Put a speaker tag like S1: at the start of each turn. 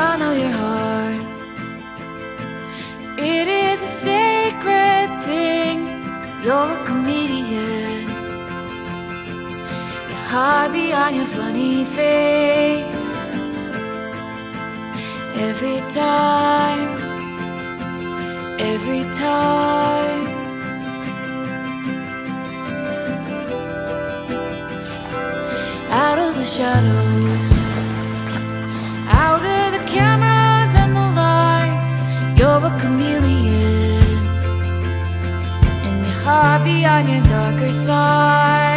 S1: I know your heart. It is a sacred thing. You're a comedian. You hide behind your funny face. Every time, every time. Out of the shadows. be on your darker side.